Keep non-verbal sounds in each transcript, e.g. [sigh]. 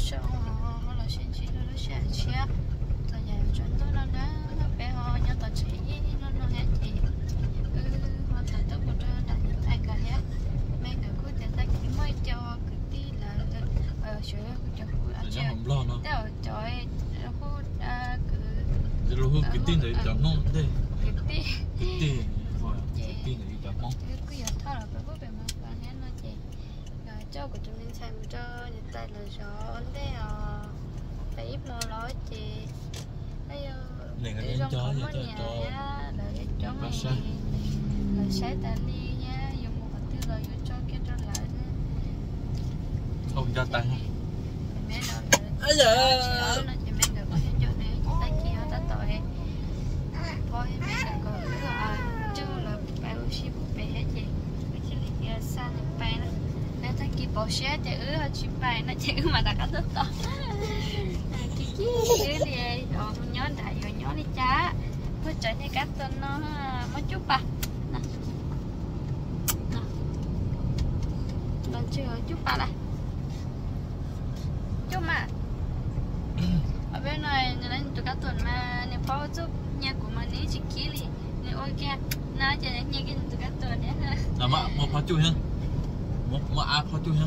sợ họ là xin chỉ nó sẽ chia tại nhà chuyện đó nó nó bé họ nhớ tao chỉ nó nó hết thì ừ họ tại tôi một trận đại nhân tay cả mấy người cứ tiền tay chỉ mới cho cái tí là sửa cho khu ăn Để chơi nó không nó đó à cứ Để lúc hút cái tin đấy cho nó đây cái tí Cái tin Rồi tin cho nó cứ cứ thao là có bề mặt và hết nó chị rồi cho của chúng mình xem cho những tay là gió thế à phải ít mò nói chị. Ấy Này cái đến cho giờ cho nhà đợi cho mày rồi sẽ ta đi nha dùng một hạt tiêu rồi cho cái cho lại Không cho tay ha mẹ nó Ây da. nó chỉ mẹ người có thể cho để ta kia ta tội thôi mẹ người có là chứ là phải xí bộ bể hết chị cái chỉ là kia xa thì bay nó nếu ta kia bỏ xe chạy ứ họ chim bay nó chỉ mà ta có đất to. Cái gì ứ đi. Ờ, rồi nhớ đại, rồi nhớ đi chá có chạy như cá tên nó mới chút ba nè. Nè. Chưa? Chút ba đây chút mà ở bên này nên anh tụi cá tuần mà nên bao giúp nhà của mình ấy chỉ kia đi nên ôi kia nó chạy như cái tụi cá tuần nhé. Làm mà, Một phát chút hơn một Một áp phá chui ha?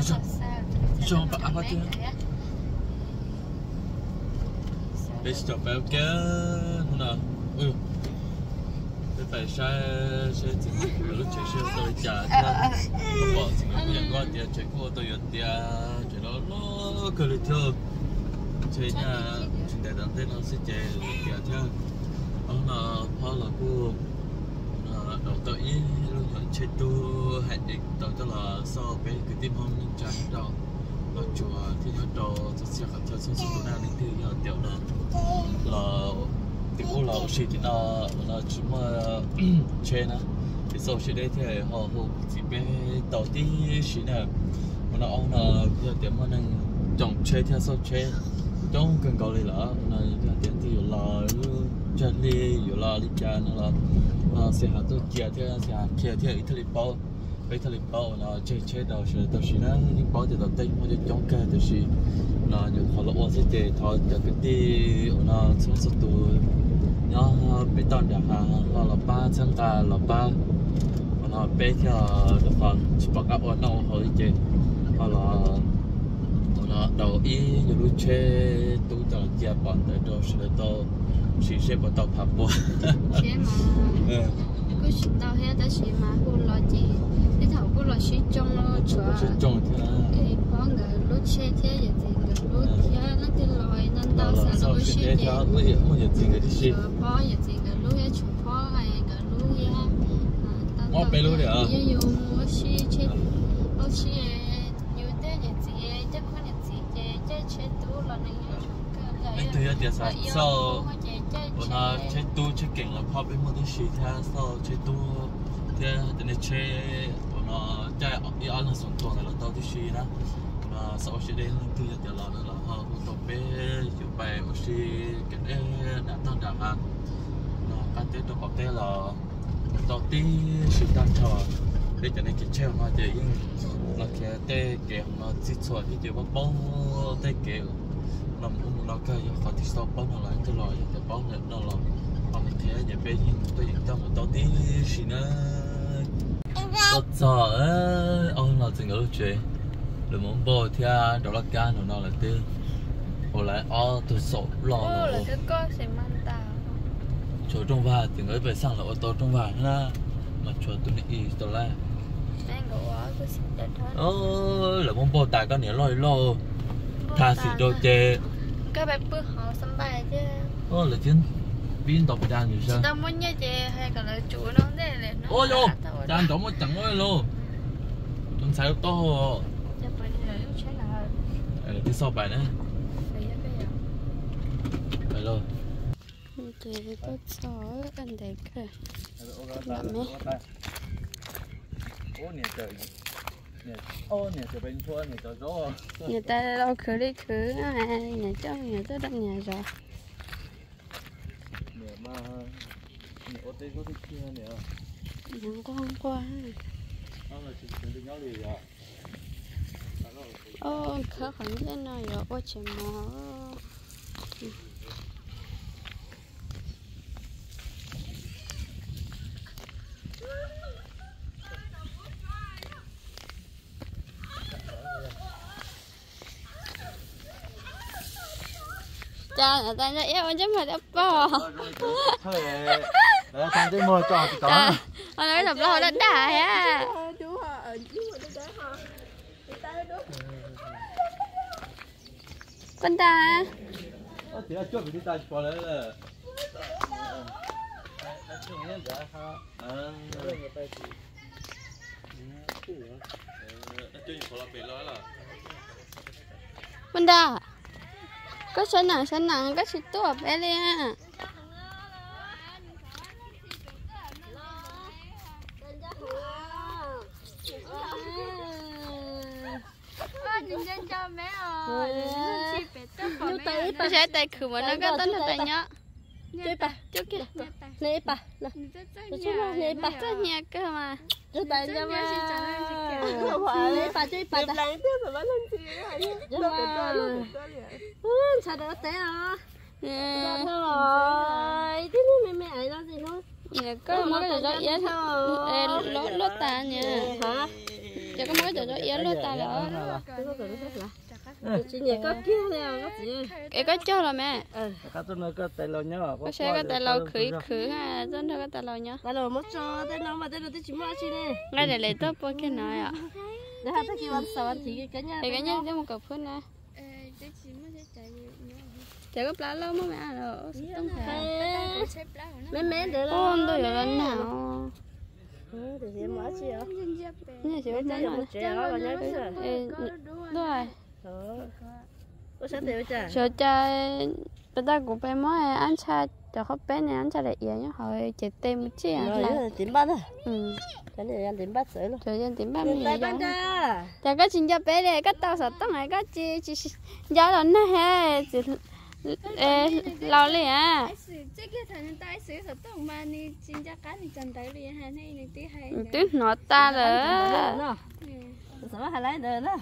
Sao? Sao? Bà áp hết chưa? Để cho béo kia Nó nào? Ừ Để phải sai Sai thì Lúc chạy xe tôi trả ra Bỏ thì người nhận qua tiền chạy qua tôi nhận tiền Chạy đó nó Cơ lý thơ Chạy nhà Chúng ta đang thấy nó sẽ chạy Tiền theo Đó là Phá là cô đầu tự tới luôn nhận chơi tu hẹn định Đầu cho là So với cái tim không Nhưng chẳng đó ở chùa thì nó đồ thật sự là xe sự đang đến từ nhỏ tiểu là là tiếng cô là xì thì nó là chỉ mà [clears throat] chơi nè. Thì sau xì đây thì họ hụt chỉ biết đầu tí xì nè. Mà nó ông là giờ tiểu mà nên chọn chơi theo sau chơi trong cần cầu này là nó tiếng thì là chân đi là đi chơi nó là nó sẽ học tôi kia theo sẽ kia theo ít thời bao bây giờ bao là chơi chơi đầu sẽ đầu sẽ nó những bao thì đầu tiên mà cho chống cái đầu sẽ là những họ là ôn sẽ chơi thọ cho cái đi nó xuống số tụ nó bị tao đã hà họ là ba trăm cả là ba nó bé theo được phần chỉ bắt áp nó họ đi chơi họ là nó đầu ý những lúc chơi tụ tao chia bọn để đồ sẽ tao chỉ sẽ bắt tao phá bộ chế mà cứ chỉ tao hết đã chỉ mà cô lo chị cái thầu cô lo chỉ trong lo chùa sẽ trông thế cái có người lúc xe thế vậy thì người lúc thế nó cái lòi nên tao sẽ lúc xe thế mới hiểu mới hiểu gì cái gì chùa bó vậy thì người lúc ấy chùa bó hay người lúc ấy Mua bé lúc đấy à? giờ dùng mua xe chết mua xe nhiều thế vậy thì chắc có gì vậy chắc chết tú là này anh tôi hiện sao sau nó tu chơi keng là pop với một cái gì thế sau tu thế để này chơi nó, chơi ý ăn là sống là tao cái gì đó. Ờ, sau khi đến tôi hiện là nó là họ cũng bé chụp bài một gì cái đấy đã, tao hàng nó ờ, cái tết bảo tết là tao tí sự tan trò để cho nên cái treo nó để nó cái tê cái nó chỉ cho cái điều bắp bông tê cái nó cũng nó cái họ thì sao bông nó lại cái loại cái bông này nó là mình thấy nhà bé nhưng tôi hiện tại một tao tí gì nữa tốt sợ ông là từng ở chơi rồi muốn bò theo đó là can của nó là tư hồi lại ô tôi sợ lo rồi. cái con sẽ mang tao. Chỗ trong vài từng ấy về sang là ô tô trong vài nữa. Mà chỗ tôi đi tôi lại ở cái ơ là muốn bò tài có nghĩa lo lo tha xịt đôi chê. Các bạn bước họ sắm bài chứ. Ơ là chính pin đọc đàn như sao? Tao muốn nhớ chê hay còn là chủ nó thế là nó tao rồi đàn đó. đóng một chẳng ơi to Chắc phải là lúc chết là là cái sau bài nữa. Phải Chị thì có gió gần đấy kìa. Làm mẹ. ô nè trời nè ô nè nè ta đâu khử đi khử à Nhà cho nhà tới đất nhà rồi. Nhà mà nhà ô tê có thích kia nhà nhà quá hôm qua. Là chuyện gì vậy ô khá hẳn thế nào rồi ô chỉ mò người ta nói yêu chứ mà đã bỏ thôi thằng cái mưa cho thì có. À họ nói thật lo đã đà á chú hả ở chú hả? Người ta đó con ta. Ờ, thì là trước thì ta bỏ lại là con ta có sân nặng sân nặng có sự tốt bé đi à Tôi sẽ tay khử mà nó có tính là tay nhá chơi bà Chú kia nè bà nè nè bà Rất nhạc cơ mà chơi bà cho mà nè bà chơi bà ta chơi bà sao đó té à? Nè rồi thế mẹ mẹ ấy đó gì thôi? Nè có mấy cái trò yến Ê lốt lốt ta nha. Hả? Cho có mấy cái trò yến lốt ta đó. Chị nhẹ có kia nè có gì Ê có cho là mẹ. Các tôi nói có tay lâu nhá Có xe có tay lâu khử khử ha Dân thôi có tay lâu nhá ta là mất cho tới nó mà tới nó tới chỉ mua chi nè. Ngay để lấy tốt bố cái nói ạ. Để hai tới kia ăn sao ăn thì cái Thì cái nhá. cho một cặp phun nè Chả có plá lâu mà mẹ à rồi Tông thả mẹ mẹ để Ôn tôi ở lần nào. để gì mua chi à Nhà chỉ có Mẹ chân một rồi trẻ ở nhà cái gì Rồi. có sao tiêu chả Sợ cha Bà ta cũng bé mỗi ăn cha Cho khó bé này ăn cha lại yếu nhá. Hỏi chỉ tên một chiếc rồi là giờ tím bát à? Ừ. Cái này ăn tím bát sợi luôn. Trời dân tìm giống bát ra Chả có chuyện cho bé này Các tao sợ tông này Các chị Chị là nó hè Chị lâu liền à? Tuyết nó ta là sao hay lấy được đó.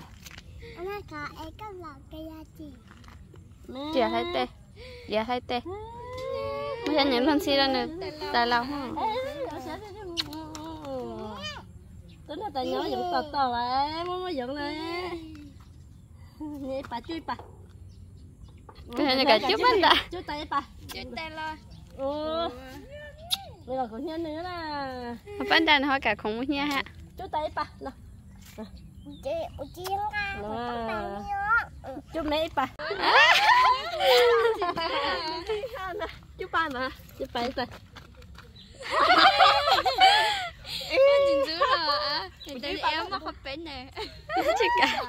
Chị hay tê. Dạ hay tê. Bây giờ nhảy phân xí ra nè. Tại lâu không tính là nhớ nhỏ to to tọt lại mới dựng lên nhé bà chui bà. Kayaknya gak đã enggak. Cuta pa Pak. Cuta loh. Oh. Bây giờ có nhân nữa là Vẫn đàn hoa cả không nha hả Chú tay bà Nào. Chị Chị ra Chúc này bà Chúc bà mà. Chúc bà rồi. Chị giữ rồi Chị tay em mà không bên này Chị cả.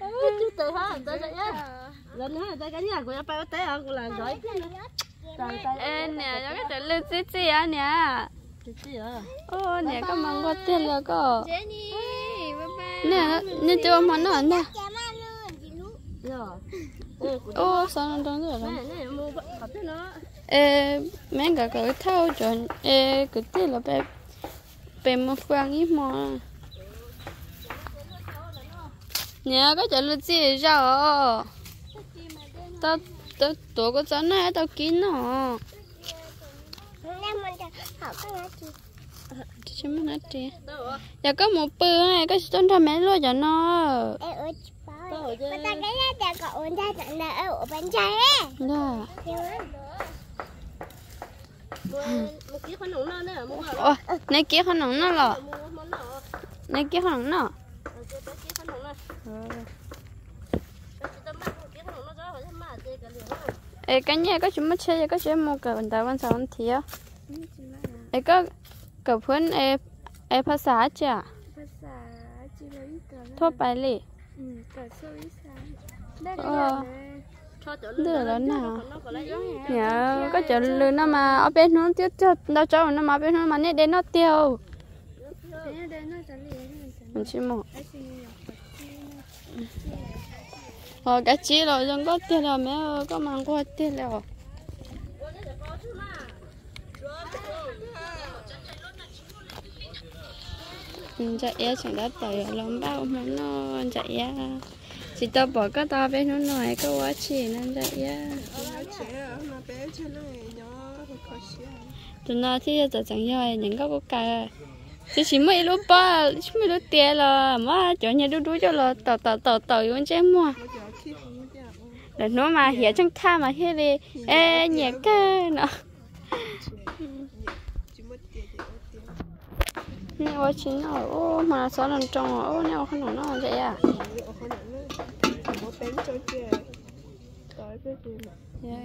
Chú tay hả Chị tay hả cái nhà của à tay Ê nè nó cái trở lên xí xí á nè. Chui tay à Ô nè có mong có tiền có bye. Nè nè? Cho mà nó nè rồi Ô sao nó đông rồi Ê mẹ cả cái thao chuẩn. Ê cái tiền là bé Bé một phương ít mà Nè có trở lên xí rồi Tao tao tao có chân này tao kín nó. Chứ mà chị Giờ có một bự này có chân thằng mẹ luôn cho nó. Đâu chứ Đó mua một ký khoan nóng nó nữa mua Ồ, này kia không nóng nó lọ. Này kia không nóng nó. Rồi cái ký khoan nóng nó cái tấm mắt ký khoan nóng nó cho phải thêm mà chơi cái liền Ê, cái nhà có chúng mất chơi có chơi một cái vấn đề quan trọng thì á Ê, có cái phần ê ê ภาษาจ้ะ ภาษาจีนอีกแล้ว ทั่วไปเลย อืมแต่โซลิซาได้ เอ ก็ อ เลย cho chỗ Đưa là nào? nó còn lấy Dạ, có chỗ lừa nó mà ở bên nó tiêu tiêu đâu cho nó mà ở bên nó mà nét đến nó tiêu เดี๋ยวเดินน่าจะเรียนน่าจะ mình chỉ một ไอ้สิ่งนี้อยากปัดที่ ờ cái chị rồi, dân có tiền rồi, mẹ ơi, có mang qua tiền rồi. Chạy é chẳng đã tẩy lòng bao mà nó chạy é chị tao bỏ cái tao bé nó nói cái quá chị nên chạy é tụi nó thì giờ chẳng nhờ, những cái bố cả chị chỉ mấy lúc ba, chỉ mấy lúc tiền là, má, chỗ nhà đu đu cho là tàu tàu tàu tàu vẫn chém mua là nó mà hiểu trong tha mà thế đi. Ê, nhẹ cơ nó nè ô chín nó ô mà sáu lần trong ô nè không nó nó vậy à? Dạ,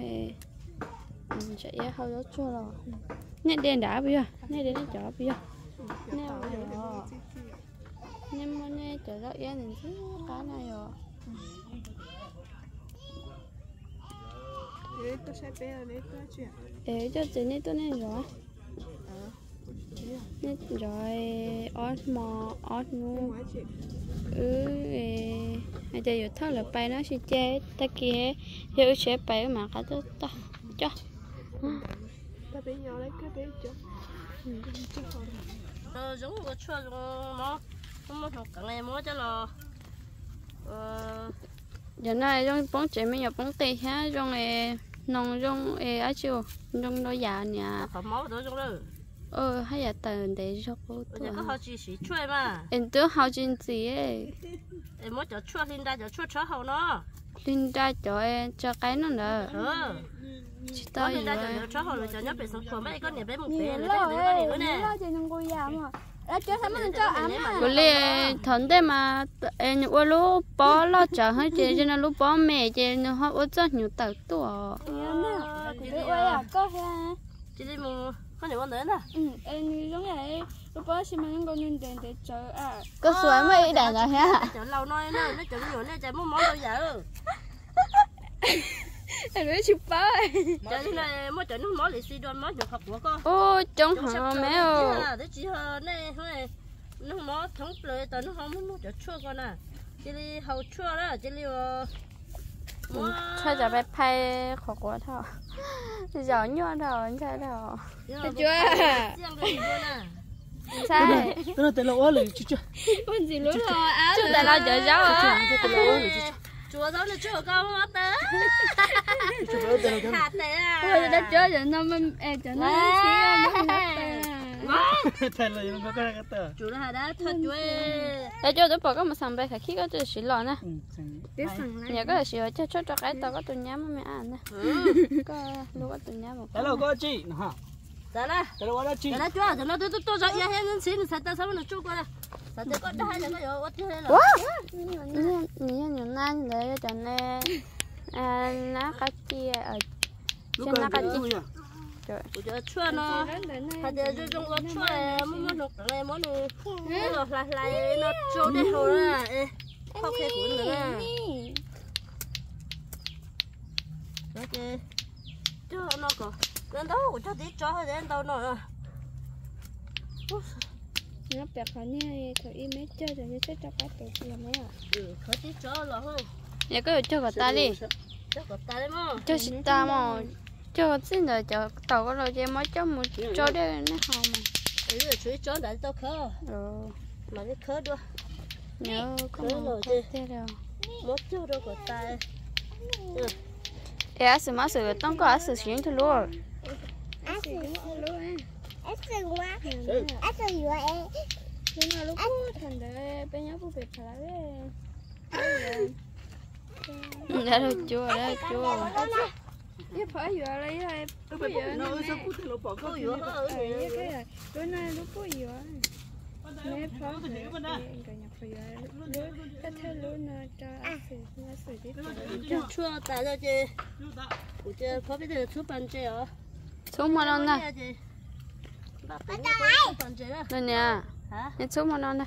ừ, chạy ra hao gió chua rồi. Nè, đèn đã bây giờ. Nè, đèn chó bây giờ. Nè rồi nè mà nè chở đó ya nên chứ cá này rồi. Ê, cho chị nè tôi nè rồi nè rồi ót mò ót nu ừ hay giờ giờ thao là bay nó sẽ chế ta kia. Giờ sẽ bay mà cả tôi ta cho. Ờ giống cái chua giống nó nó nó cẳng này mua cho nó ờ giờ này trong bóng chế mình nhập bóng tê ha trong này nông trong ê á chiều trong đó già nhà phải máu đó trong đó. Ờ hay là tờ để cho cô giờ có họ chỉ chỉ chua mà. Em tưởng học chuyện gì ấy. [laughs] Em muốn cho chua lên đây cho chua chó hậu nó. Linh ra cho em cho cái nó nữa chỉ đó tao cho chó hậu cho sống khổ mấy con nhà bé một bé bé bé nữa nè bữa nay thằng đấy mà em ở lúc bỏ lo chờ hết chị cho nên lúc bỏ mẹ chị nó họ ở rất nhiều tờ tuổi chỉ đi mua con nhà con đến à? Có suối mấy đàn rồi ha chợ lâu nói nó nó chợ nhiều nó chợ mua món đâu giờ [laughs] em nói chụp ba chợ như này mua chợ nó lì xì đoan món nhiều học của con ô trong họ mẹ ơi đấy chỉ hờ này thôi nó món thống lợi tao nó không muốn chợ chua con à chỉ đi hậu chua đó chỉ đi thôi giờ bé pay khó quá thôi giờ nhon thôi anh trai thôi sai nó tên là ô lì chứ chứ chúng ta lo chở cháu à chùa sao [laughs] nó chùa [laughs] con mất đó hạt này à Ôi, nó chở cho nó mình em cho nó xíu tên là nó có cái tờ nó hạt đó thật chùa để cho tôi bỏ cái một sầm bay khả khi có tôi xí lò nè. Nhà có xí ở cho cho cho cái tao có tụi nhá mà mẹ ăn nè. Có lúc có tụi nhá một hello có chị. Hả? Đó là. Hello có chị. Đó là chùa nó tôi tôi tôi rồi ya hen xin sao ta sao nó chùa con à sao ta có hai là có rồi ở nhìn nhìn nhìn để cho nên nó cái kia ở trên nó cái kia chùa chùa nó hạt giờ tôi trong nó chùa muốn muốn nó cái món này nó lại lại nó chùa để hồ ra không khe cuốn nữa nè ok chứ nó có đến đâu cho tí cho đến đâu nữa nó bẹp phải nè thôi im mấy chơi rồi nó sẽ cho cái tụi làm mấy à ừ có tí cho là thôi nhà có cho cả ta đi. Cho có ta đấy mà cho chị ta mà cho xin rồi cho tàu có rồi cho mới cho một cho đây nó không mà. Ừ rồi chuối cho đã tao khơ. Ừ. Mà cái khơ đua. Nhớ một rồi chứ. thế đâu. Một chút đâu có ta ê sự mà sự tông có sự xuyên thôi luôn nhưng mà lúc thành đấy bên nhau cũng bị phải đấy. Đã được chưa đã được chưa Cái phải vừa lấy hai nó sao cũng thay bỏ có vừa cái này bữa nay lúc có vừa nè phải đó cái nhà phải vừa cái thứ lúc nó cho xử nó xử đi cho chua tại ra chứ của chứ có biết được chút bàn chơi ở xuống mà non nè chơi rồi nè. Hả? Nhớ xuống mà non hả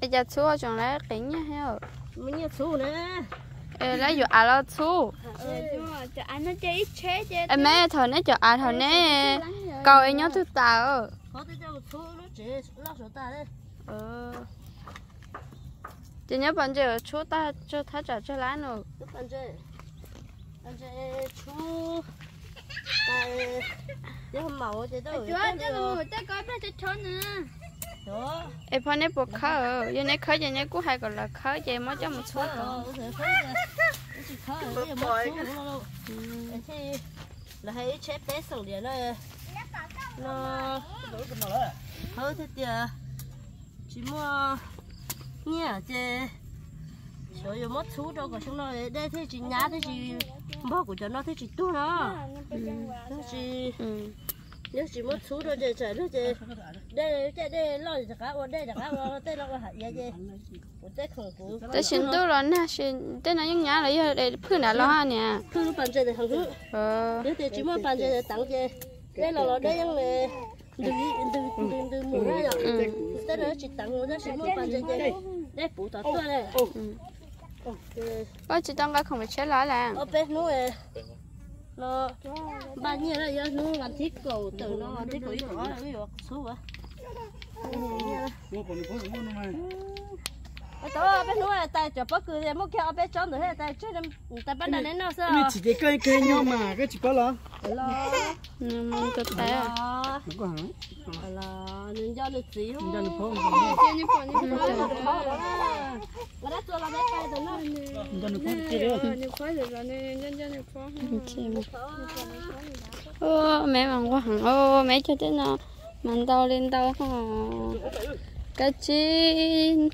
ê giờ xuống trong lấy kính nha heo. Mình nhớ số nè ê lấy dù à lo xuống chơi em mấy thôi nè cho à thôi nè. cầu em nhớ thứ tao. Ờ chỉ nhớ bọn giờ chú ta cho thắt trả cho lá nữa bàn chơi bàn chơi chú chứ không màu thì tôi coi ba cho chó nữa em phải nếp bột khở giờ nếp khở giờ nếp cũng hay gọi là khở giờ mới cho một số rồi thì là hay chép té sòng điện nó nó hơi thế tiệt chỉ mua nhẹ chứ rồi giờ mất số đâu có chúng nó đây thế chỉ nhá thế chỉ bao của cho nó thế chỉ tu nó. Thế ừ. Nếu chỉ mất số đâu chứ trời nó chứ đây đây đây lo gì cả ở đây cả ở đây nó hạt gì đây có tới xin tôi rồi nè xin tới nó những nhà là để phương nào lo ha nè cứ lúc bàn chơi thì hàng thứ ờ. Nếu thì chỉ muốn bàn chơi thì tặng chơi đây là nó đây những này. Đừng đừng đừng đừng mua ra rồi tới đó chỉ tặng nó chỉ muốn bàn chơi chơi đây phụ tao tôi đây có chỉ tao cái không phải chết lá là ở bên nó nó bao nhiêu là do nó làm thiết cầu từ nó làm thiết cầu ít có là ví dụ số vậy Tao bên นู้น tại chỗ bắc cứ mua kia bên trong nữa tại chỗ này tại bên này nó sao? Ini chỉ cái cái nhau mà cái chỉ có lo. Là ừ mình tôi thấy à là Không có hả? là nên do được gì không? Mà là nó. như khói rồi là nên dân như khói ô mẹ bằng quá. Hẳn ô mẹ cho tới nó mình tao lên tao cái chi?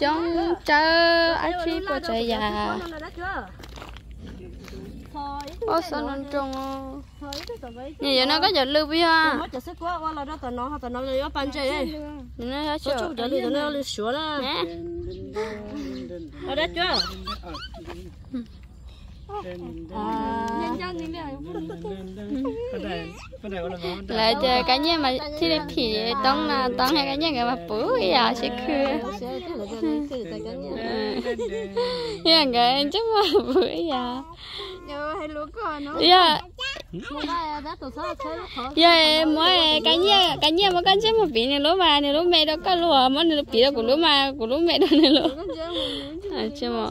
Xong chờ ai chi bỏ chạy già? Ô sao nó trông nhìn giờ nó có giật lưu bi ha Nó chỉ sức quá qua là đó tao nó tao nó lấy bàn chơi ấy. nó hết chưa chút giờ nó lấy sửa là. nè. Ở đây chưa? À. lại chờ cái nhà mà thì đi phỉ tông là tông hay cái nhà cái mà bố à sẽ khưa Sẽ cái chứ mà bố à. Nhớ dạ mỗi cái nhà cái nhà mà cái chứ mà bị này lúa mà này lúa mẹ đó có lúa mà này bị đó của lúa mà của lúa mẹ đó này lúa à chứ mà